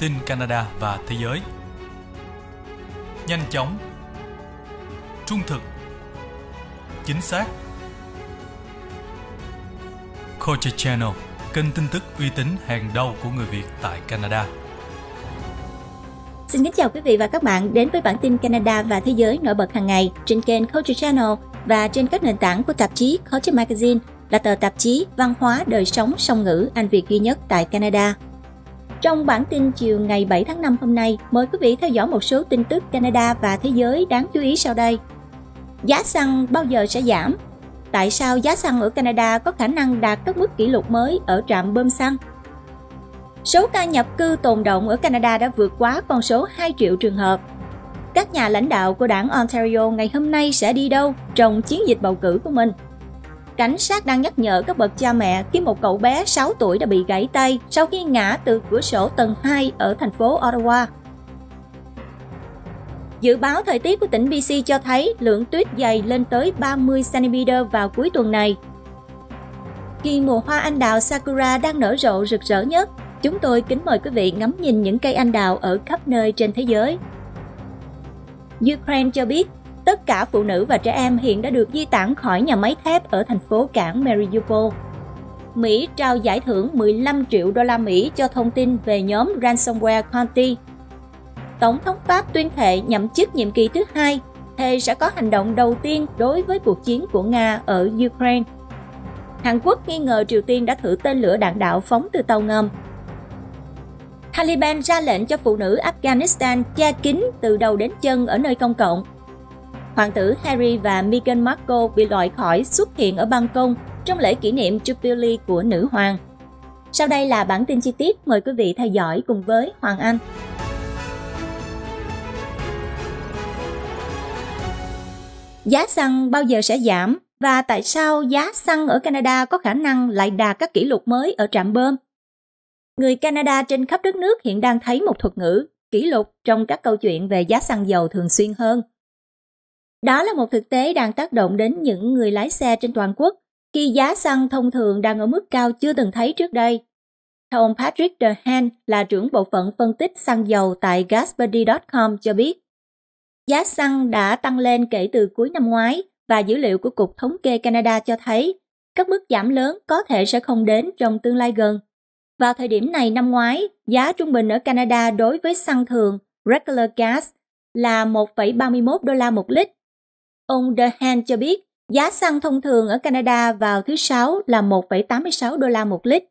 tin Canada và thế giới. Nhanh chóng, trung thực, chính xác. Culture Channel, kênh tin tức uy tín hàng đầu của người Việt tại Canada. Xin kính chào quý vị và các bạn đến với bản tin Canada và thế giới nổi bật hàng ngày trên kênh Culture Channel và trên các nền tảng của tạp chí Culture Magazine là tờ tạp chí văn hóa đời sống song ngữ Anh Việt duy nhất tại Canada. Trong bản tin chiều ngày 7 tháng 5 hôm nay, mời quý vị theo dõi một số tin tức Canada và thế giới đáng chú ý sau đây. Giá xăng bao giờ sẽ giảm? Tại sao giá xăng ở Canada có khả năng đạt các mức kỷ lục mới ở trạm bơm xăng? Số ca nhập cư tồn động ở Canada đã vượt quá con số 2 triệu trường hợp. Các nhà lãnh đạo của đảng Ontario ngày hôm nay sẽ đi đâu trong chiến dịch bầu cử của mình? Cảnh sát đang nhắc nhở các bậc cha mẹ khi một cậu bé 6 tuổi đã bị gãy tay sau khi ngã từ cửa sổ tầng 2 ở thành phố Ottawa. Dự báo thời tiết của tỉnh BC cho thấy lượng tuyết dày lên tới 30 cm vào cuối tuần này. Khi mùa hoa anh đào Sakura đang nở rộ rực rỡ nhất, chúng tôi kính mời quý vị ngắm nhìn những cây anh đào ở khắp nơi trên thế giới. Ukraine cho biết tất cả phụ nữ và trẻ em hiện đã được di tản khỏi nhà máy thép ở thành phố cảng Mariupol. Mỹ trao giải thưởng 15 triệu đô la Mỹ cho thông tin về nhóm ransomware Conti. Tổng thống Pháp tuyên thệ nhậm chức nhiệm kỳ thứ hai, thề sẽ có hành động đầu tiên đối với cuộc chiến của Nga ở Ukraine. Hàn Quốc nghi ngờ Triều Tiên đã thử tên lửa đạn đạo phóng từ tàu ngầm. Taliban ra lệnh cho phụ nữ Afghanistan che kín từ đầu đến chân ở nơi công cộng Hoàng tử Harry và Meghan Markle bị loại khỏi xuất hiện ở ban công trong lễ kỷ niệm Jubilee của nữ hoàng. Sau đây là bản tin chi tiết, mời quý vị theo dõi cùng với Hoàng Anh. Giá xăng bao giờ sẽ giảm và tại sao giá xăng ở Canada có khả năng lại đạt các kỷ lục mới ở trạm bơm? Người Canada trên khắp đất nước hiện đang thấy một thuật ngữ, kỷ lục trong các câu chuyện về giá xăng dầu thường xuyên hơn. Đó là một thực tế đang tác động đến những người lái xe trên toàn quốc khi giá xăng thông thường đang ở mức cao chưa từng thấy trước đây. Theo ông Patrick Dehan là trưởng bộ phận phân tích xăng dầu tại Gasperdy.com cho biết, giá xăng đã tăng lên kể từ cuối năm ngoái và dữ liệu của Cục Thống kê Canada cho thấy các mức giảm lớn có thể sẽ không đến trong tương lai gần. Vào thời điểm này năm ngoái, giá trung bình ở Canada đối với xăng thường regular gas là 1,31 đô la một lít Ông Dehan cho biết giá xăng thông thường ở Canada vào thứ Sáu là 1,86 đô la một lít.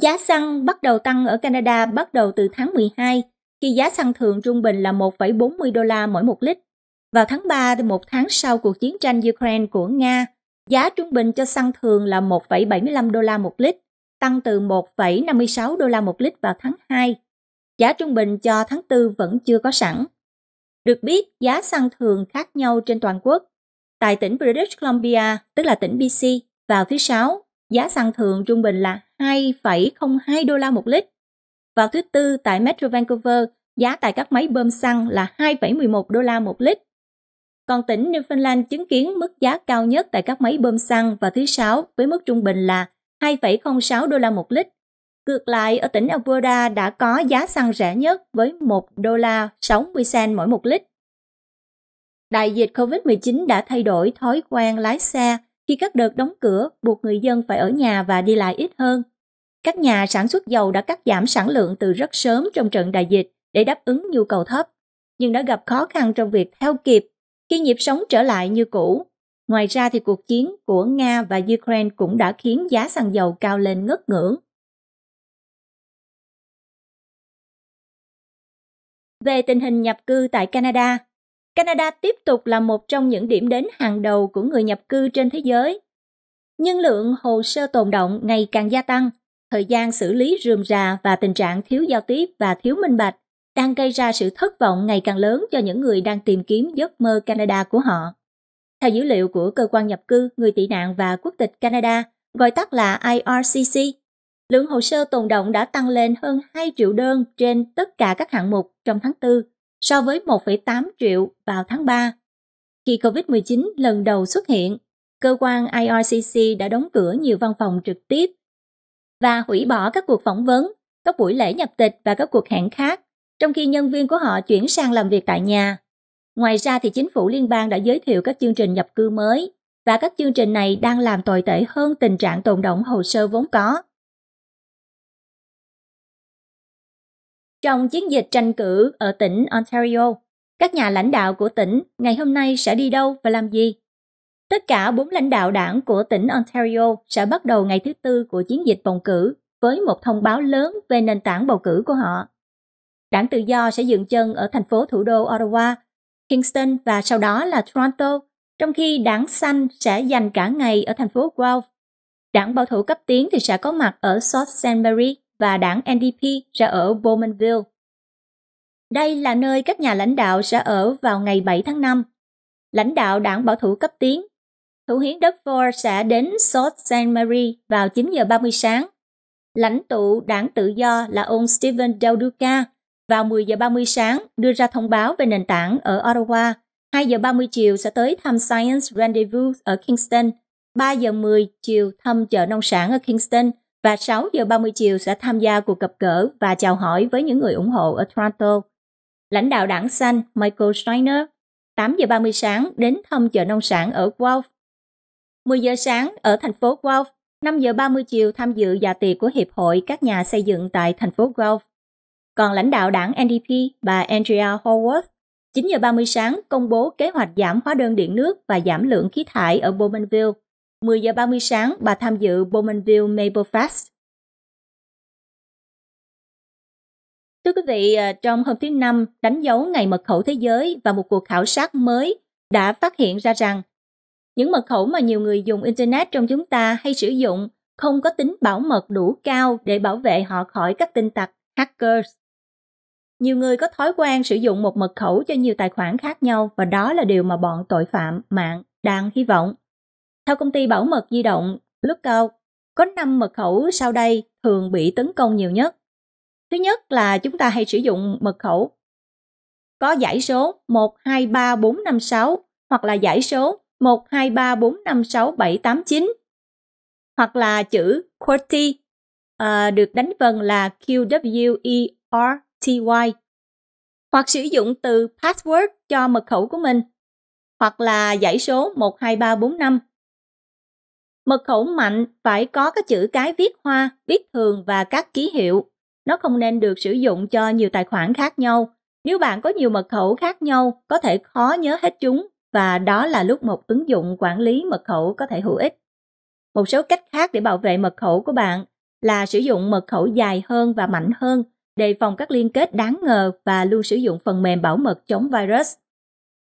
Giá xăng bắt đầu tăng ở Canada bắt đầu từ tháng 12, khi giá xăng thường trung bình là 1,40 đô la mỗi một lít. Vào tháng 3, một tháng sau cuộc chiến tranh Ukraine của Nga, giá trung bình cho xăng thường là 1,75 đô la một lít, tăng từ 1,56 đô la một lít vào tháng 2. Giá trung bình cho tháng 4 vẫn chưa có sẵn. Được biết, giá xăng thường khác nhau trên toàn quốc. Tại tỉnh British Columbia, tức là tỉnh BC, vào thứ Sáu, giá xăng thường trung bình là 2,02 đô la một lít. Vào thứ Tư, tại Metro Vancouver, giá tại các máy bơm xăng là 2,11 đô la một lít. Còn tỉnh Newfoundland chứng kiến mức giá cao nhất tại các máy bơm xăng vào thứ Sáu với mức trung bình là 2,06 đô la một lít Ngược lại, ở tỉnh Alberta đã có giá xăng rẻ nhất với 1 đô la 60 cent mỗi một lít. Đại dịch COVID-19 đã thay đổi thói quen lái xe khi các đợt đóng cửa buộc người dân phải ở nhà và đi lại ít hơn. Các nhà sản xuất dầu đã cắt giảm sản lượng từ rất sớm trong trận đại dịch để đáp ứng nhu cầu thấp, nhưng đã gặp khó khăn trong việc theo kịp khi nhịp sống trở lại như cũ. Ngoài ra thì cuộc chiến của Nga và Ukraine cũng đã khiến giá xăng dầu cao lên ngất ngưỡng. Về tình hình nhập cư tại Canada, Canada tiếp tục là một trong những điểm đến hàng đầu của người nhập cư trên thế giới. Nhưng lượng hồ sơ tồn động ngày càng gia tăng, thời gian xử lý rườm rà và tình trạng thiếu giao tiếp và thiếu minh bạch đang gây ra sự thất vọng ngày càng lớn cho những người đang tìm kiếm giấc mơ Canada của họ. Theo dữ liệu của Cơ quan nhập cư, người tị nạn và quốc tịch Canada, gọi tắt là IRCC, lượng hồ sơ tồn động đã tăng lên hơn 2 triệu đơn trên tất cả các hạng mục trong tháng 4 so với 1,8 triệu vào tháng 3. Khi COVID-19 lần đầu xuất hiện, cơ quan IRCC đã đóng cửa nhiều văn phòng trực tiếp và hủy bỏ các cuộc phỏng vấn các buổi lễ nhập tịch và các cuộc hẹn khác, trong khi nhân viên của họ chuyển sang làm việc tại nhà. Ngoài ra thì chính phủ liên bang đã giới thiệu các chương trình nhập cư mới và các chương trình này đang làm tồi tệ hơn tình trạng tồn động hồ sơ vốn có. Trong chiến dịch tranh cử ở tỉnh Ontario, các nhà lãnh đạo của tỉnh ngày hôm nay sẽ đi đâu và làm gì? Tất cả bốn lãnh đạo đảng của tỉnh Ontario sẽ bắt đầu ngày thứ tư của chiến dịch bầu cử với một thông báo lớn về nền tảng bầu cử của họ. Đảng Tự do sẽ dừng chân ở thành phố thủ đô Ottawa, Kingston và sau đó là Toronto, trong khi đảng xanh sẽ dành cả ngày ở thành phố Guelph. Đảng bảo thủ cấp tiến thì sẽ có mặt ở Sault Ste. Marie và đảng NDP sẽ ở Bowmanville. Đây là nơi các nhà lãnh đạo sẽ ở vào ngày 7 tháng 5. Lãnh đạo đảng bảo thủ cấp tiến, thủ hiến đất Ford sẽ đến South St. Mary vào 9 giờ 30 sáng. Lãnh tụ đảng tự do là ông Stephen Del Duca vào 10 giờ 30 sáng đưa ra thông báo về nền tảng ở Ottawa. 2 giờ 30 chiều sẽ tới thăm Science Rendezvous ở Kingston. 3 giờ 10 chiều thăm chợ nông sản ở Kingston và 6 giờ 30 chiều sẽ tham gia cuộc gặp gỡ và chào hỏi với những người ủng hộ ở Toronto. Lãnh đạo đảng xanh Michael Steiner 8 giờ 30 sáng đến thăm chợ nông sản ở Guelph. 10 giờ sáng ở thành phố Guelph, 5 giờ 30 chiều tham dự dạ tiệc của Hiệp hội các nhà xây dựng tại thành phố Guelph. Còn lãnh đạo đảng NDP, bà Andrea Horwath, 9 giờ 30 sáng công bố kế hoạch giảm hóa đơn điện nước và giảm lượng khí thải ở Bowmanville. 10 giờ 30 sáng, bà tham dự Bowmanville Maple Fest. Thưa quý vị, ờ, trong hôm thứ Năm đánh dấu Ngày Mật khẩu Thế giới và một cuộc khảo sát mới đã phát hiện ra rằng những mật khẩu mà nhiều người dùng Internet trong chúng ta hay sử dụng không có tính bảo mật đủ cao để bảo vệ họ khỏi các tin tặc hackers. Nhiều người có thói quen sử dụng một mật khẩu cho nhiều tài khoản khác nhau và đó là điều mà bọn tội phạm mạng đang hy vọng. Theo công ty bảo mật di động Lookout, có 5 mật khẩu sau đây thường bị tấn công nhiều nhất. Thứ nhất là chúng ta hay sử dụng mật khẩu có giải số 123456 hoặc là giải số 1234567789 hoặc là chữ QWERTY à, được đánh vần là QWERTY hoặc sử dụng từ password cho mật khẩu của mình hoặc là giải số 12345 Mật khẩu mạnh phải có các chữ cái viết hoa, viết thường và các ký hiệu. Nó không nên được sử dụng cho nhiều tài khoản khác nhau. Nếu bạn có nhiều mật khẩu khác nhau, có thể khó nhớ hết chúng và đó là lúc một ứng dụng quản lý mật khẩu có thể hữu ích. Một số cách khác để bảo vệ mật khẩu của bạn là sử dụng mật khẩu dài hơn và mạnh hơn, đề phòng các liên kết đáng ngờ và luôn sử dụng phần mềm bảo mật chống virus.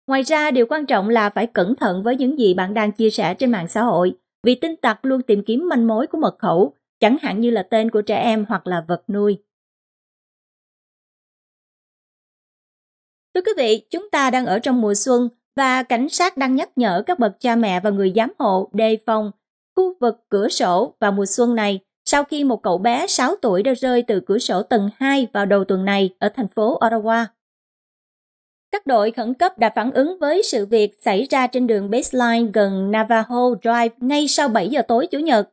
Ngoài ra, điều quan trọng là phải cẩn thận với những gì bạn đang chia sẻ trên mạng xã hội vì tin tặc luôn tìm kiếm manh mối của mật khẩu, chẳng hạn như là tên của trẻ em hoặc là vật nuôi. Thưa quý vị, chúng ta đang ở trong mùa xuân và cảnh sát đang nhắc nhở các bậc cha mẹ và người giám hộ đề phòng khu vực cửa sổ vào mùa xuân này sau khi một cậu bé 6 tuổi đã rơi từ cửa sổ tầng 2 vào đầu tuần này ở thành phố Ottawa. Các đội khẩn cấp đã phản ứng với sự việc xảy ra trên đường baseline gần Navajo Drive ngay sau 7 giờ tối Chủ nhật.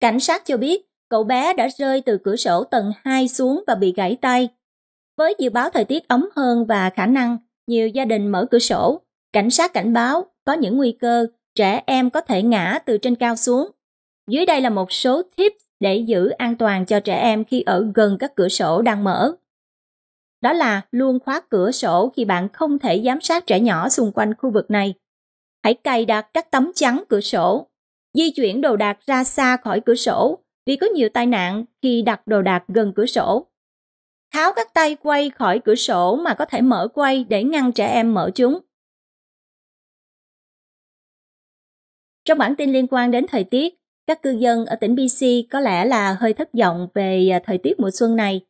Cảnh sát cho biết cậu bé đã rơi từ cửa sổ tầng 2 xuống và bị gãy tay. Với dự báo thời tiết ấm hơn và khả năng nhiều gia đình mở cửa sổ, cảnh sát cảnh báo có những nguy cơ trẻ em có thể ngã từ trên cao xuống. Dưới đây là một số tips để giữ an toàn cho trẻ em khi ở gần các cửa sổ đang mở đó là luôn khóa cửa sổ khi bạn không thể giám sát trẻ nhỏ xung quanh khu vực này. Hãy cài đặt các tấm chắn cửa sổ. Di chuyển đồ đạc ra xa khỏi cửa sổ vì có nhiều tai nạn khi đặt đồ đạc gần cửa sổ. Tháo các tay quay khỏi cửa sổ mà có thể mở quay để ngăn trẻ em mở chúng. Trong bản tin liên quan đến thời tiết, các cư dân ở tỉnh BC có lẽ là hơi thất vọng về à, thời tiết mùa xuân này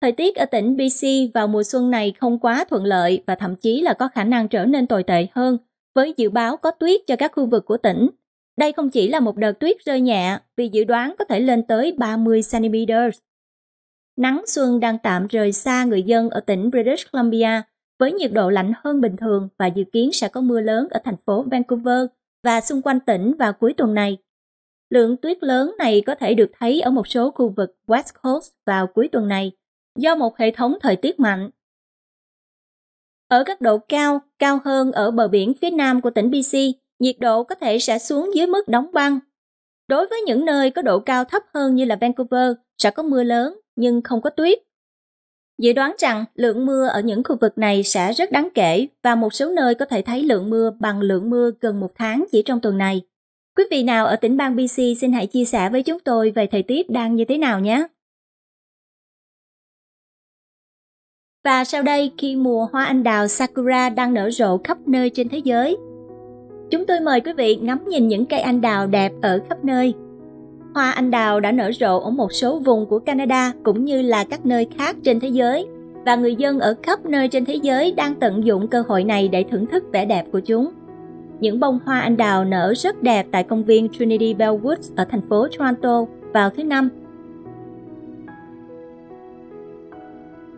Thời tiết ở tỉnh BC vào mùa xuân này không quá thuận lợi và thậm chí là có khả năng trở nên tồi tệ hơn với dự báo có tuyết cho các khu vực của tỉnh. Đây không chỉ là một đợt tuyết rơi nhẹ vì dự đoán có thể lên tới 30 cm. Nắng xuân đang tạm rời xa người dân ở tỉnh British Columbia với nhiệt độ lạnh hơn bình thường và dự kiến sẽ có mưa lớn ở thành phố Vancouver và xung quanh tỉnh vào cuối tuần này. Lượng tuyết lớn này có thể được thấy ở một số khu vực West Coast vào cuối tuần này do một hệ thống thời tiết mạnh. Ở các độ cao, cao hơn ở bờ biển phía nam của tỉnh BC, nhiệt độ có thể sẽ xuống dưới mức đóng băng. Đối với những nơi có độ cao thấp hơn như là Vancouver, sẽ có mưa lớn nhưng không có tuyết. Dự đoán rằng lượng mưa ở những khu vực này sẽ rất đáng kể và một số nơi có thể thấy lượng mưa bằng lượng mưa gần một tháng chỉ trong tuần này. Quý vị nào ở tỉnh bang BC xin hãy chia sẻ với chúng tôi về thời tiết đang như thế nào nhé. Và sau đây khi mùa hoa anh đào Sakura đang nở rộ khắp nơi trên thế giới, chúng tôi mời quý vị ngắm nhìn những cây anh đào đẹp ở khắp nơi. Hoa anh đào đã nở rộ ở một số vùng của Canada cũng như là các nơi khác trên thế giới và người dân ở khắp nơi trên thế giới đang tận dụng cơ hội này để thưởng thức vẻ đẹp của chúng. Những bông hoa anh đào nở rất đẹp tại công viên Trinity Bellwoods ở thành phố Toronto vào thứ Năm.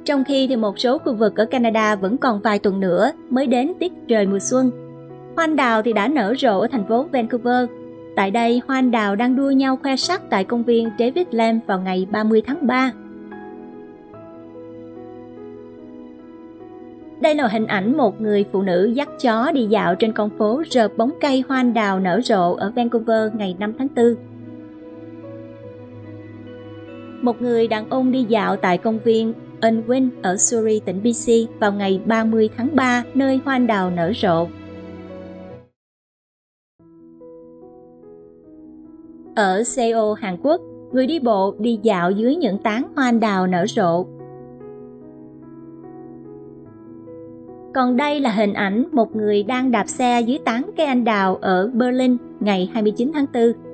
Trong khi thì một số khu vực ở Canada vẫn còn vài tuần nữa mới đến tiết trời mùa xuân. Hoa anh đào thì đã nở rộ ở thành phố Vancouver. Tại đây, hoa anh đào đang đua nhau khoe sắc tại công viên David Lamb vào ngày 30 tháng 3. Đây là hình ảnh một người phụ nữ dắt chó đi dạo trên con phố rợp bóng cây hoa anh đào nở rộ ở Vancouver ngày 5 tháng 4. Một người đàn ông đi dạo tại công viên Unwin ở Surrey, tỉnh BC vào ngày 30 tháng 3, nơi hoa anh đào nở rộ. Ở Seoul, Hàn Quốc, người đi bộ đi dạo dưới những tán hoa anh đào nở rộ Còn đây là hình ảnh một người đang đạp xe dưới tán cây anh đào ở Berlin ngày 29 tháng 4.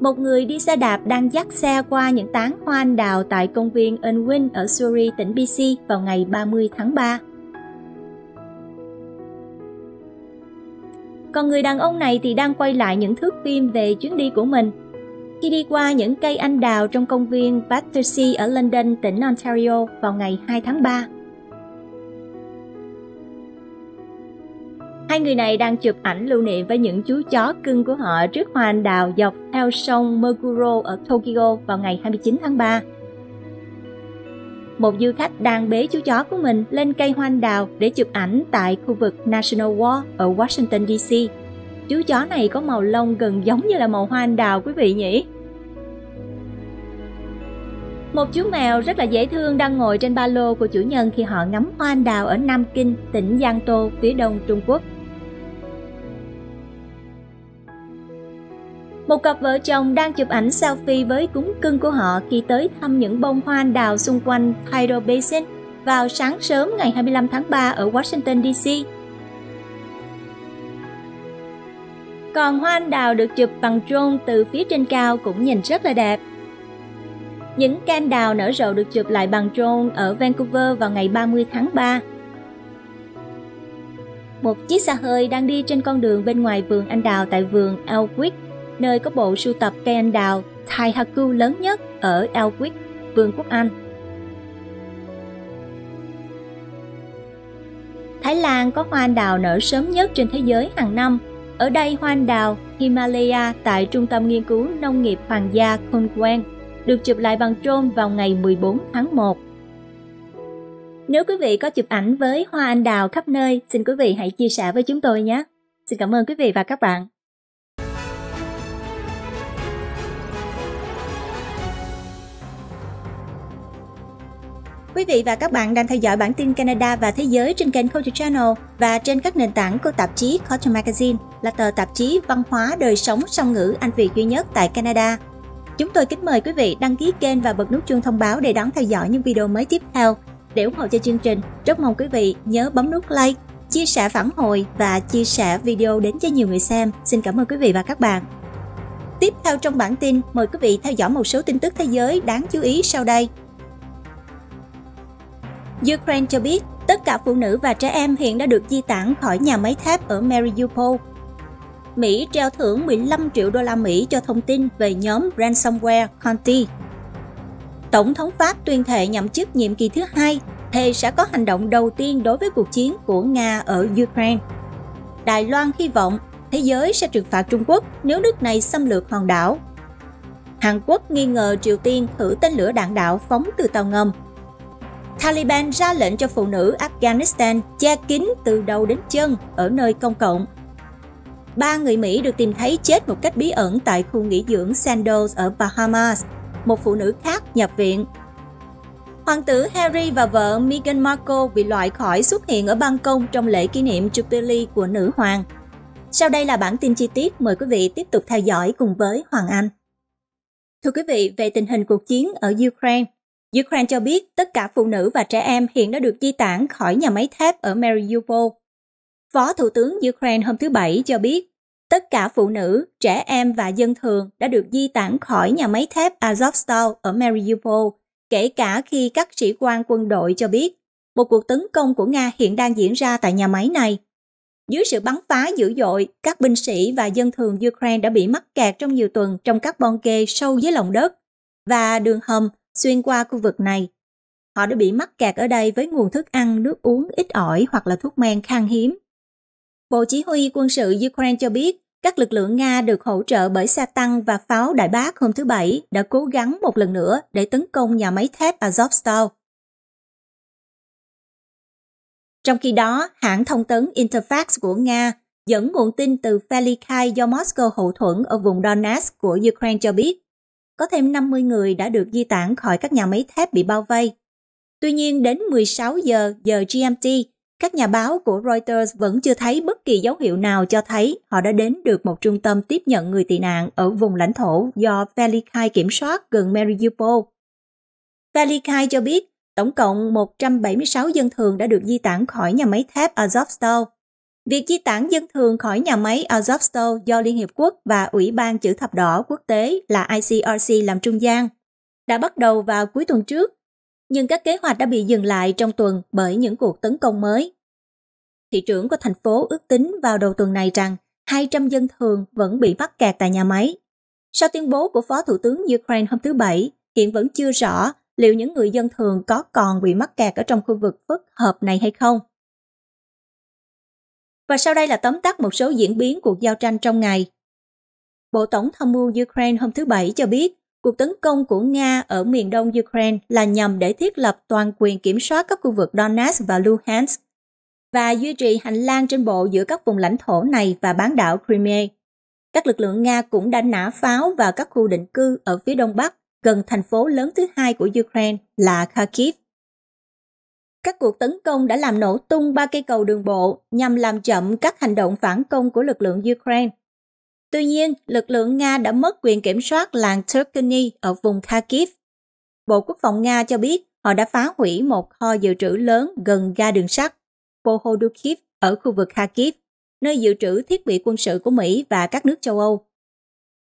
Một người đi xe đạp đang dắt xe qua những tán hoa anh đào tại công viên Unwin ở Surrey, tỉnh BC vào ngày 30 tháng 3. Còn người đàn ông này thì đang quay lại những thước phim về chuyến đi của mình khi đi qua những cây anh đào trong công viên Battersea ở London, tỉnh Ontario vào ngày 2 tháng 3. Hai người này đang chụp ảnh lưu niệm với những chú chó cưng của họ trước hoa anh đào dọc theo sông Meguro ở Tokyo vào ngày 29 tháng 3. Một du khách đang bế chú chó của mình lên cây hoa anh đào để chụp ảnh tại khu vực National Wall ở Washington DC chú chó này có màu lông gần giống như là màu hoa anh đào quý vị nhỉ? Một chú mèo rất là dễ thương đang ngồi trên ba lô của chủ nhân khi họ ngắm hoa anh đào ở Nam Kinh, tỉnh Giang Tô, phía đông Trung Quốc. Một cặp vợ chồng đang chụp ảnh selfie với cúng cưng của họ khi tới thăm những bông hoa anh đào xung quanh Tidal Basin vào sáng sớm ngày 25 tháng 3 ở Washington DC. Còn hoa anh đào được chụp bằng drone từ phía trên cao cũng nhìn rất là đẹp. Những can đào nở rộ được chụp lại bằng drone ở Vancouver vào ngày 30 tháng 3. Một chiếc xe hơi đang đi trên con đường bên ngoài vườn anh đào tại vườn Elwick, nơi có bộ sưu tập cây anh đào Taihaku lớn nhất ở Elwick, Vương quốc Anh. Thái Lan có hoa anh đào nở sớm nhất trên thế giới hàng năm ở đây hoa anh đào Himalaya tại Trung tâm Nghiên cứu Nông nghiệp Hoàng gia Khongwen được chụp lại bằng drone vào ngày 14 tháng 1. Nếu quý vị có chụp ảnh với hoa anh đào khắp nơi, xin quý vị hãy chia sẻ với chúng tôi nhé. Xin cảm ơn quý vị và các bạn. Quý vị và các bạn đang theo dõi bản tin Canada và Thế giới trên kênh Culture Channel và trên các nền tảng của tạp chí Culture Magazine là tờ tạp chí văn hóa đời sống song ngữ Anh Việt duy nhất tại Canada. Chúng tôi kính mời quý vị đăng ký kênh và bật nút chuông thông báo để đón theo dõi những video mới tiếp theo. Để ủng hộ cho chương trình, rất mong quý vị nhớ bấm nút like, chia sẻ phản hồi và chia sẻ video đến cho nhiều người xem. Xin cảm ơn quý vị và các bạn. Tiếp theo trong bản tin, mời quý vị theo dõi một số tin tức thế giới đáng chú ý sau đây. Ukraine cho biết tất cả phụ nữ và trẻ em hiện đã được di tản khỏi nhà máy thép ở Mariupol. Mỹ treo thưởng 15 triệu đô la Mỹ cho thông tin về nhóm ransomware Conti. Tổng thống Pháp tuyên thệ nhậm chức nhiệm kỳ thứ hai, thề sẽ có hành động đầu tiên đối với cuộc chiến của Nga ở Ukraine. Đài Loan hy vọng thế giới sẽ trừng phạt Trung Quốc nếu nước này xâm lược hòn đảo. Hàn Quốc nghi ngờ Triều Tiên thử tên lửa đạn đạo phóng từ tàu ngầm. Taliban ra lệnh cho phụ nữ Afghanistan che kín từ đầu đến chân ở nơi công cộng. Ba người Mỹ được tìm thấy chết một cách bí ẩn tại khu nghỉ dưỡng Sandals ở Bahamas. Một phụ nữ khác nhập viện. Hoàng tử Harry và vợ Meghan Markle bị loại khỏi xuất hiện ở ban công trong lễ kỷ niệm Jubilee của nữ hoàng. Sau đây là bản tin chi tiết, mời quý vị tiếp tục theo dõi cùng với Hoàng Anh. Thưa quý vị, về tình hình cuộc chiến ở Ukraine, Ukraine cho biết tất cả phụ nữ và trẻ em hiện đã được di tản khỏi nhà máy thép ở Mariupol. Phó Thủ tướng Ukraine hôm thứ Bảy cho biết tất cả phụ nữ, trẻ em và dân thường đã được di tản khỏi nhà máy thép Azovstal ở Mariupol, kể cả khi các sĩ quan quân đội cho biết một cuộc tấn công của Nga hiện đang diễn ra tại nhà máy này. Dưới sự bắn phá dữ dội, các binh sĩ và dân thường Ukraine đã bị mắc kẹt trong nhiều tuần trong các bon kê sâu dưới lòng đất và đường hầm xuyên qua khu vực này. Họ đã bị mắc kẹt ở đây với nguồn thức ăn, nước uống ít ỏi hoặc là thuốc men khan hiếm. Bộ Chỉ huy quân sự Ukraine cho biết các lực lượng Nga được hỗ trợ bởi xe tăng và pháo đại bác hôm thứ Bảy đã cố gắng một lần nữa để tấn công nhà máy thép Azovstal Trong khi đó, hãng thông tấn Interfax của Nga dẫn nguồn tin từ Felikai do Moscow hậu thuẫn ở vùng Donetsk của Ukraine cho biết, có thêm 50 người đã được di tản khỏi các nhà máy thép bị bao vây. Tuy nhiên, đến 16 giờ giờ GMT, các nhà báo của Reuters vẫn chưa thấy bất kỳ dấu hiệu nào cho thấy họ đã đến được một trung tâm tiếp nhận người tị nạn ở vùng lãnh thổ do Velikai kiểm soát gần Mariupol. Velikai cho biết Tổng cộng 176 dân thường đã được di tản khỏi nhà máy thép Azovstal. Việc di tản dân thường khỏi nhà máy Azovstal do Liên Hiệp Quốc và Ủy ban Chữ Thập Đỏ Quốc tế là ICRC làm trung gian đã bắt đầu vào cuối tuần trước, nhưng các kế hoạch đã bị dừng lại trong tuần bởi những cuộc tấn công mới. Thị trưởng của thành phố ước tính vào đầu tuần này rằng 200 dân thường vẫn bị mắc kẹt tại nhà máy. Sau tuyên bố của Phó Thủ tướng Ukraine hôm thứ Bảy, hiện vẫn chưa rõ liệu những người dân thường có còn bị mắc kẹt ở trong khu vực phức hợp này hay không. Và sau đây là tóm tắt một số diễn biến cuộc giao tranh trong ngày. Bộ Tổng tham mưu Ukraine hôm thứ Bảy cho biết, cuộc tấn công của Nga ở miền đông Ukraine là nhằm để thiết lập toàn quyền kiểm soát các khu vực Donetsk và Luhansk và duy trì hành lang trên bộ giữa các vùng lãnh thổ này và bán đảo Crimea. Các lực lượng Nga cũng đã nã pháo vào các khu định cư ở phía đông bắc, gần thành phố lớn thứ hai của Ukraine là Kharkiv. Các cuộc tấn công đã làm nổ tung ba cây cầu đường bộ nhằm làm chậm các hành động phản công của lực lượng Ukraine. Tuy nhiên, lực lượng Nga đã mất quyền kiểm soát làng Turkany ở vùng Kharkiv. Bộ Quốc phòng Nga cho biết họ đã phá hủy một kho dự trữ lớn gần ga đường sắt Pohodukiv ở khu vực Kharkiv, nơi dự trữ thiết bị quân sự của Mỹ và các nước châu Âu.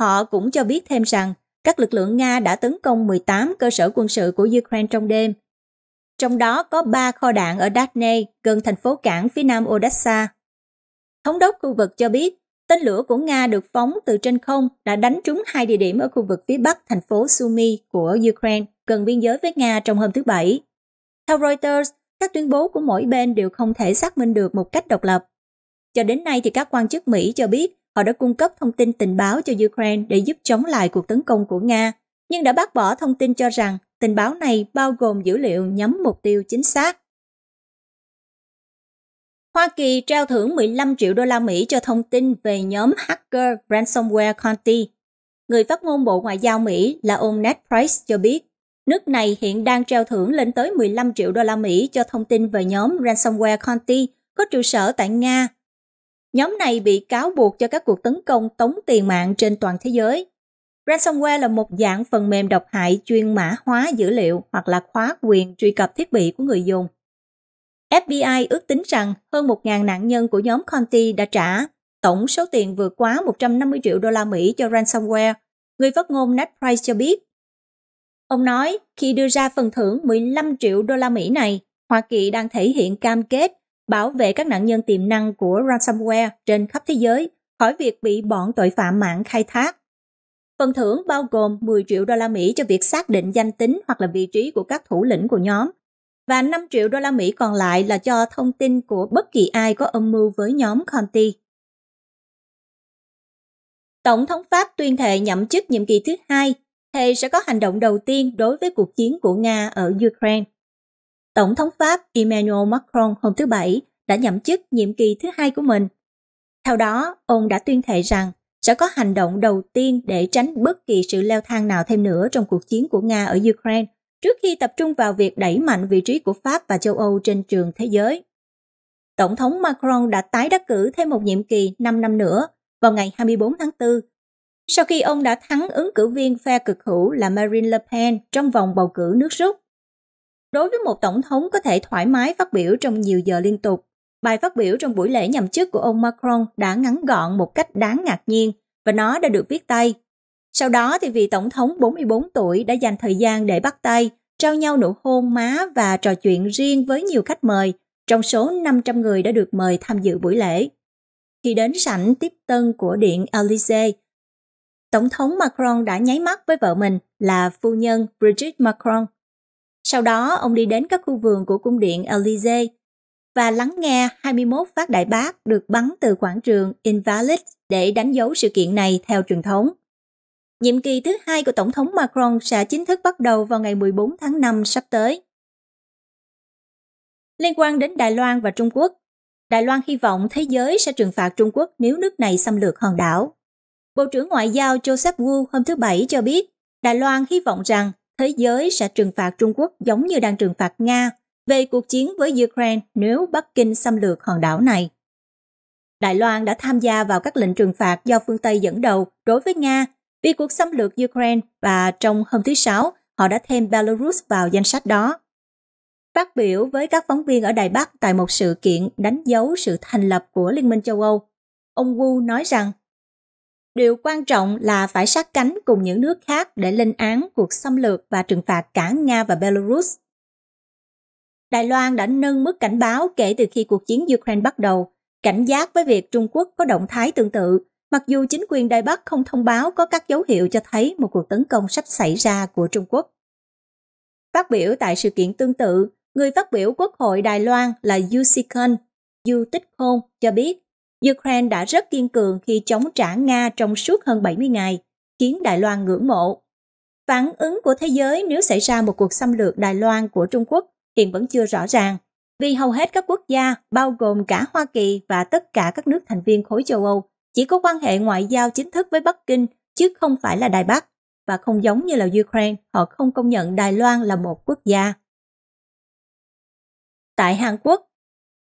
Họ cũng cho biết thêm rằng các lực lượng Nga đã tấn công 18 cơ sở quân sự của Ukraine trong đêm. Trong đó có 3 kho đạn ở Dadne, gần thành phố cảng phía nam Odessa. Thống đốc khu vực cho biết, tên lửa của Nga được phóng từ trên không đã đánh trúng hai địa điểm ở khu vực phía bắc thành phố Sumy của Ukraine, gần biên giới với Nga trong hôm thứ Bảy. Theo Reuters, các tuyên bố của mỗi bên đều không thể xác minh được một cách độc lập. Cho đến nay thì các quan chức Mỹ cho biết Họ đã cung cấp thông tin tình báo cho Ukraine để giúp chống lại cuộc tấn công của Nga, nhưng đã bác bỏ thông tin cho rằng tình báo này bao gồm dữ liệu nhắm mục tiêu chính xác. Hoa Kỳ trao thưởng 15 triệu đô la Mỹ cho thông tin về nhóm hacker ransomware Conti. Người phát ngôn Bộ Ngoại giao Mỹ là ông Ned Price cho biết, nước này hiện đang trao thưởng lên tới 15 triệu đô la Mỹ cho thông tin về nhóm ransomware Conti có trụ sở tại Nga Nhóm này bị cáo buộc cho các cuộc tấn công tống tiền mạng trên toàn thế giới. Ransomware là một dạng phần mềm độc hại chuyên mã hóa dữ liệu hoặc là khóa quyền truy cập thiết bị của người dùng. FBI ước tính rằng hơn 1.000 nạn nhân của nhóm Conti đã trả tổng số tiền vượt quá 150 triệu đô la Mỹ cho ransomware, người phát ngôn Ned Price cho biết. Ông nói, khi đưa ra phần thưởng 15 triệu đô la Mỹ này, Hoa Kỳ đang thể hiện cam kết bảo vệ các nạn nhân tiềm năng của ransomware trên khắp thế giới khỏi việc bị bọn tội phạm mạng khai thác. Phần thưởng bao gồm 10 triệu đô la Mỹ cho việc xác định danh tính hoặc là vị trí của các thủ lĩnh của nhóm và 5 triệu đô la Mỹ còn lại là cho thông tin của bất kỳ ai có âm mưu với nhóm Conti. Tổng thống Pháp tuyên thệ nhậm chức nhiệm kỳ thứ hai, thề sẽ có hành động đầu tiên đối với cuộc chiến của Nga ở Ukraine. Tổng thống Pháp Emmanuel Macron hôm thứ Bảy đã nhậm chức nhiệm kỳ thứ hai của mình. Theo đó, ông đã tuyên thệ rằng sẽ có hành động đầu tiên để tránh bất kỳ sự leo thang nào thêm nữa trong cuộc chiến của Nga ở Ukraine, trước khi tập trung vào việc đẩy mạnh vị trí của Pháp và châu Âu trên trường thế giới. Tổng thống Macron đã tái đắc cử thêm một nhiệm kỳ 5 năm nữa vào ngày 24 tháng 4, sau khi ông đã thắng ứng cử viên phe cực hữu là Marine Le Pen trong vòng bầu cử nước rút. Đối với một tổng thống có thể thoải mái phát biểu trong nhiều giờ liên tục, bài phát biểu trong buổi lễ nhậm chức của ông Macron đã ngắn gọn một cách đáng ngạc nhiên và nó đã được viết tay. Sau đó thì vị tổng thống 44 tuổi đã dành thời gian để bắt tay, trao nhau nụ hôn má và trò chuyện riêng với nhiều khách mời trong số 500 người đã được mời tham dự buổi lễ. Khi đến sảnh tiếp tân của Điện Elysee, Tổng thống Macron đã nháy mắt với vợ mình là phu nhân Brigitte Macron. Sau đó, ông đi đến các khu vườn của cung điện Elysee và lắng nghe 21 phát đại bác được bắn từ quảng trường Invalid để đánh dấu sự kiện này theo truyền thống. Nhiệm kỳ thứ hai của Tổng thống Macron sẽ chính thức bắt đầu vào ngày 14 tháng 5 sắp tới. Liên quan đến Đài Loan và Trung Quốc, Đài Loan hy vọng thế giới sẽ trừng phạt Trung Quốc nếu nước này xâm lược hòn đảo. Bộ trưởng Ngoại giao Joseph Wu hôm thứ Bảy cho biết Đài Loan hy vọng rằng thế giới sẽ trừng phạt Trung Quốc giống như đang trừng phạt Nga về cuộc chiến với Ukraine nếu Bắc Kinh xâm lược hòn đảo này. Đài Loan đã tham gia vào các lệnh trừng phạt do phương Tây dẫn đầu đối với Nga vì cuộc xâm lược Ukraine và trong hôm thứ Sáu, họ đã thêm Belarus vào danh sách đó. Phát biểu với các phóng viên ở Đài Bắc tại một sự kiện đánh dấu sự thành lập của Liên minh châu Âu, ông Wu nói rằng Điều quan trọng là phải sát cánh cùng những nước khác để lên án cuộc xâm lược và trừng phạt cả Nga và Belarus. Đài Loan đã nâng mức cảnh báo kể từ khi cuộc chiến Ukraine bắt đầu, cảnh giác với việc Trung Quốc có động thái tương tự, mặc dù chính quyền Đài Bắc không thông báo có các dấu hiệu cho thấy một cuộc tấn công sắp xảy ra của Trung Quốc. Phát biểu tại sự kiện tương tự, người phát biểu Quốc hội Đài Loan là Yu Sikon, Yu Tích Khôn cho biết Ukraine đã rất kiên cường khi chống trả Nga trong suốt hơn 70 ngày, khiến Đài Loan ngưỡng mộ. Phản ứng của thế giới nếu xảy ra một cuộc xâm lược Đài Loan của Trung Quốc hiện vẫn chưa rõ ràng, vì hầu hết các quốc gia, bao gồm cả Hoa Kỳ và tất cả các nước thành viên khối châu Âu, chỉ có quan hệ ngoại giao chính thức với Bắc Kinh chứ không phải là Đài Bắc, và không giống như là Ukraine, họ không công nhận Đài Loan là một quốc gia. Tại Hàn Quốc,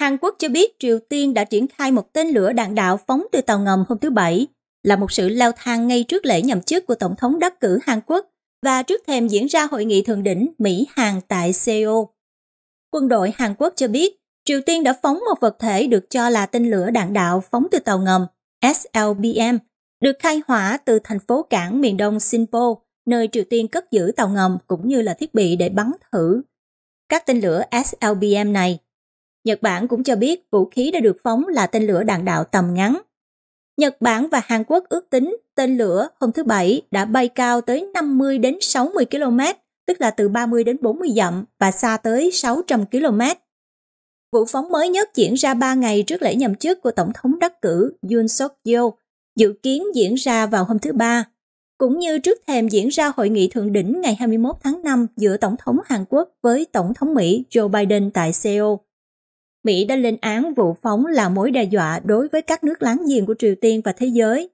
Hàn Quốc cho biết Triều Tiên đã triển khai một tên lửa đạn đạo phóng từ tàu ngầm hôm thứ Bảy, là một sự leo thang ngay trước lễ nhậm chức của Tổng thống đắc cử Hàn Quốc và trước thềm diễn ra hội nghị thượng đỉnh Mỹ-Hàn tại Seoul. Quân đội Hàn Quốc cho biết Triều Tiên đã phóng một vật thể được cho là tên lửa đạn đạo phóng từ tàu ngầm SLBM, được khai hỏa từ thành phố cảng miền đông Sinpo, nơi Triều Tiên cất giữ tàu ngầm cũng như là thiết bị để bắn thử. Các tên lửa SLBM này Nhật Bản cũng cho biết vũ khí đã được phóng là tên lửa đạn đạo tầm ngắn. Nhật Bản và Hàn Quốc ước tính tên lửa hôm thứ Bảy đã bay cao tới 50 đến 60 km, tức là từ 30 đến 40 dặm và xa tới 600 km. Vụ phóng mới nhất diễn ra 3 ngày trước lễ nhậm chức của Tổng thống đắc cử Yoon suk yeol dự kiến diễn ra vào hôm thứ Ba, cũng như trước thềm diễn ra hội nghị thượng đỉnh ngày 21 tháng 5 giữa Tổng thống Hàn Quốc với Tổng thống Mỹ Joe Biden tại Seoul. Mỹ đã lên án vụ phóng là mối đe dọa đối với các nước láng giềng của Triều Tiên và thế giới.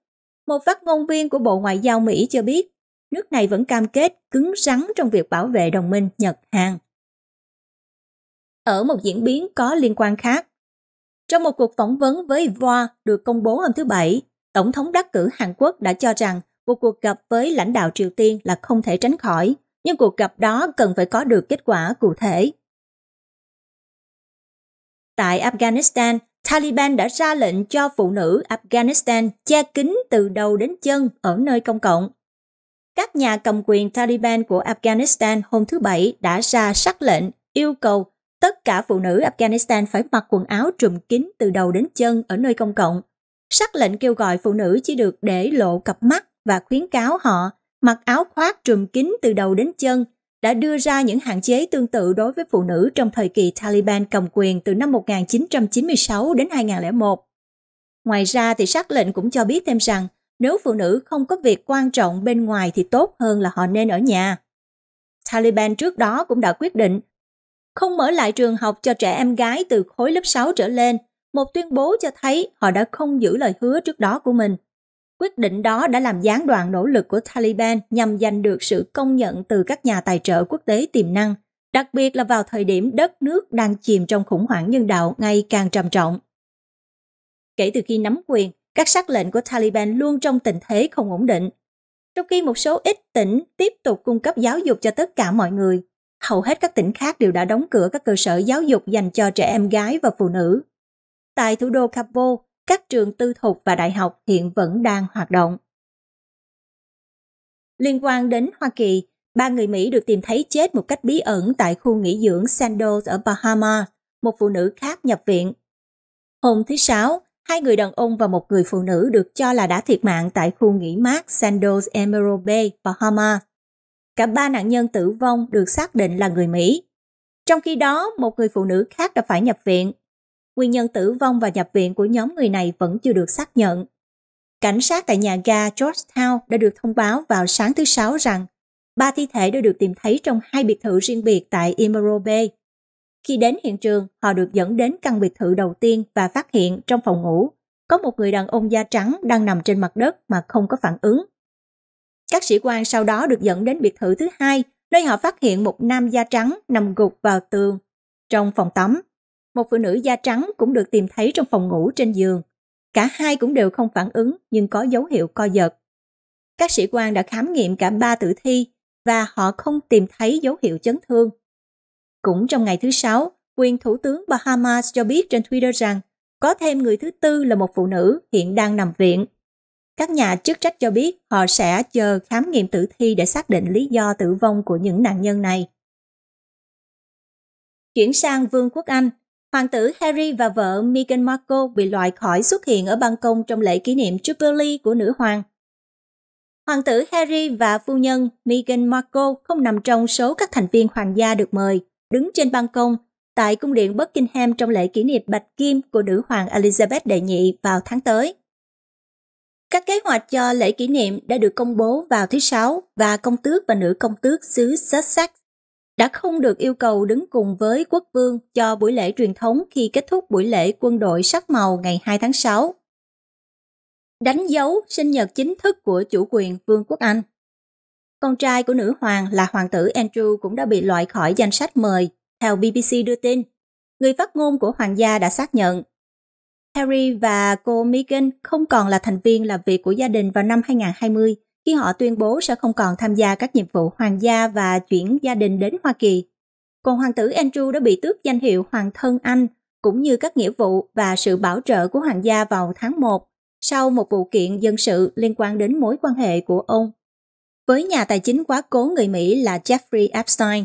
Một phát ngôn viên của Bộ Ngoại giao Mỹ cho biết, nước này vẫn cam kết cứng rắn trong việc bảo vệ đồng minh Nhật-Hàn. Ở một diễn biến có liên quan khác, trong một cuộc phỏng vấn với VOA được công bố hôm thứ Bảy, Tổng thống đắc cử Hàn Quốc đã cho rằng một cuộc gặp với lãnh đạo Triều Tiên là không thể tránh khỏi, nhưng cuộc gặp đó cần phải có được kết quả cụ thể. Tại Afghanistan, Taliban đã ra lệnh cho phụ nữ Afghanistan che kín từ đầu đến chân ở nơi công cộng. Các nhà cầm quyền Taliban của Afghanistan hôm thứ Bảy đã ra sắc lệnh yêu cầu tất cả phụ nữ Afghanistan phải mặc quần áo trùm kín từ đầu đến chân ở nơi công cộng. Sắc lệnh kêu gọi phụ nữ chỉ được để lộ cặp mắt và khuyến cáo họ mặc áo khoác trùm kín từ đầu đến chân đã đưa ra những hạn chế tương tự đối với phụ nữ trong thời kỳ Taliban cầm quyền từ năm 1996 đến 2001. Ngoài ra thì sắc lệnh cũng cho biết thêm rằng nếu phụ nữ không có việc quan trọng bên ngoài thì tốt hơn là họ nên ở nhà. Taliban trước đó cũng đã quyết định không mở lại trường học cho trẻ em gái từ khối lớp 6 trở lên, một tuyên bố cho thấy họ đã không giữ lời hứa trước đó của mình. Quyết định đó đã làm gián đoạn nỗ lực của Taliban nhằm giành được sự công nhận từ các nhà tài trợ quốc tế tiềm năng, đặc biệt là vào thời điểm đất nước đang chìm trong khủng hoảng nhân đạo ngày càng trầm trọng. Kể từ khi nắm quyền, các sắc lệnh của Taliban luôn trong tình thế không ổn định. Trong khi một số ít tỉnh tiếp tục cung cấp giáo dục cho tất cả mọi người, hầu hết các tỉnh khác đều đã đóng cửa các cơ sở giáo dục dành cho trẻ em gái và phụ nữ. Tại thủ đô Kabul, các trường tư thục và đại học hiện vẫn đang hoạt động. Liên quan đến Hoa Kỳ, ba người Mỹ được tìm thấy chết một cách bí ẩn tại khu nghỉ dưỡng Sandals ở Bahamas, một phụ nữ khác nhập viện. Hôm thứ Sáu, hai người đàn ông và một người phụ nữ được cho là đã thiệt mạng tại khu nghỉ mát Sandals Emerald Bay, Bahamas. Cả ba nạn nhân tử vong được xác định là người Mỹ. Trong khi đó, một người phụ nữ khác đã phải nhập viện. Nguyên nhân tử vong và nhập viện của nhóm người này vẫn chưa được xác nhận. Cảnh sát tại nhà ga Georgetown đã được thông báo vào sáng thứ Sáu rằng ba thi thể đã được tìm thấy trong hai biệt thự riêng biệt tại Emerald Bay. Khi đến hiện trường, họ được dẫn đến căn biệt thự đầu tiên và phát hiện trong phòng ngủ có một người đàn ông da trắng đang nằm trên mặt đất mà không có phản ứng. Các sĩ quan sau đó được dẫn đến biệt thự thứ hai, nơi họ phát hiện một nam da trắng nằm gục vào tường. Trong phòng tắm, một phụ nữ da trắng cũng được tìm thấy trong phòng ngủ trên giường. Cả hai cũng đều không phản ứng nhưng có dấu hiệu co giật. Các sĩ quan đã khám nghiệm cả ba tử thi và họ không tìm thấy dấu hiệu chấn thương. Cũng trong ngày thứ Sáu, quyền thủ tướng Bahamas cho biết trên Twitter rằng có thêm người thứ tư là một phụ nữ hiện đang nằm viện các nhà chức trách cho biết họ sẽ chờ khám nghiệm tử thi để xác định lý do tử vong của những nạn nhân này. Chuyển sang Vương quốc Anh, hoàng tử Harry và vợ Meghan Markle bị loại khỏi xuất hiện ở ban công trong lễ kỷ niệm Jubilee của nữ hoàng. Hoàng tử Harry và phu nhân Meghan Markle không nằm trong số các thành viên hoàng gia được mời, đứng trên ban công, tại cung điện Buckingham trong lễ kỷ niệm Bạch Kim của nữ hoàng Elizabeth đệ nhị vào tháng tới. Các kế hoạch cho lễ kỷ niệm đã được công bố vào thứ Sáu và công tước và nữ công tước xứ Sussex đã không được yêu cầu đứng cùng với quốc vương cho buổi lễ truyền thống khi kết thúc buổi lễ quân đội sắc màu ngày 2 tháng 6. Đánh dấu sinh nhật chính thức của chủ quyền Vương quốc Anh. Con trai của nữ hoàng là hoàng tử Andrew cũng đã bị loại khỏi danh sách mời, theo BBC đưa tin. Người phát ngôn của hoàng gia đã xác nhận Harry và cô Meghan không còn là thành viên làm việc của gia đình vào năm 2020 khi họ tuyên bố sẽ không còn tham gia các nhiệm vụ hoàng gia và chuyển gia đình đến Hoa Kỳ. Còn hoàng tử Andrew đã bị tước danh hiệu Hoàng thân Anh cũng như các nghĩa vụ và sự bảo trợ của hoàng gia vào tháng 1 sau một vụ kiện dân sự liên quan đến mối quan hệ của ông với nhà tài chính quá cố người Mỹ là Jeffrey Epstein.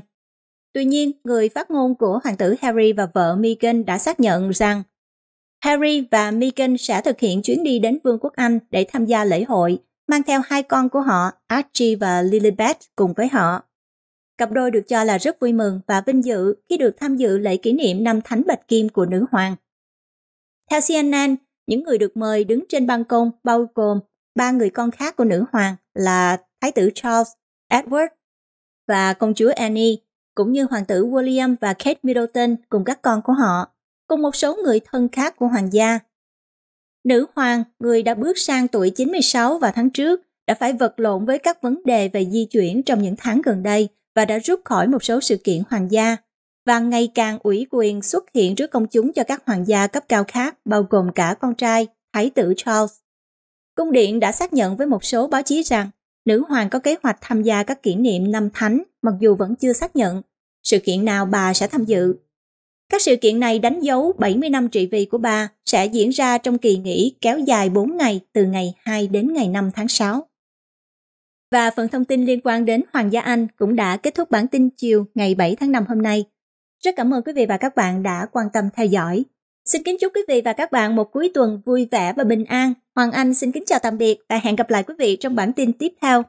Tuy nhiên, người phát ngôn của hoàng tử Harry và vợ Meghan đã xác nhận rằng Harry và Meghan sẽ thực hiện chuyến đi đến Vương quốc Anh để tham gia lễ hội, mang theo hai con của họ, Archie và Lilibet cùng với họ. Cặp đôi được cho là rất vui mừng và vinh dự khi được tham dự lễ kỷ niệm năm Thánh Bạch Kim của nữ hoàng. Theo CNN, những người được mời đứng trên ban công bao gồm ba người con khác của nữ hoàng là Thái tử Charles, Edward và công chúa Annie, cũng như hoàng tử William và Kate Middleton cùng các con của họ cùng một số người thân khác của hoàng gia. Nữ hoàng, người đã bước sang tuổi 96 vào tháng trước, đã phải vật lộn với các vấn đề về di chuyển trong những tháng gần đây và đã rút khỏi một số sự kiện hoàng gia và ngày càng ủy quyền xuất hiện trước công chúng cho các hoàng gia cấp cao khác bao gồm cả con trai, Thái tử Charles. Cung điện đã xác nhận với một số báo chí rằng nữ hoàng có kế hoạch tham gia các kỷ niệm năm thánh, mặc dù vẫn chưa xác nhận sự kiện nào bà sẽ tham dự các sự kiện này đánh dấu 70 năm trị vì của bà sẽ diễn ra trong kỳ nghỉ kéo dài 4 ngày từ ngày 2 đến ngày 5 tháng 6. Và phần thông tin liên quan đến Hoàng gia Anh cũng đã kết thúc bản tin chiều ngày 7 tháng 5 hôm nay. Rất cảm ơn quý vị và các bạn đã quan tâm theo dõi. Xin kính chúc quý vị và các bạn một cuối tuần vui vẻ và bình an. Hoàng Anh xin kính chào tạm biệt và hẹn gặp lại quý vị trong bản tin tiếp theo.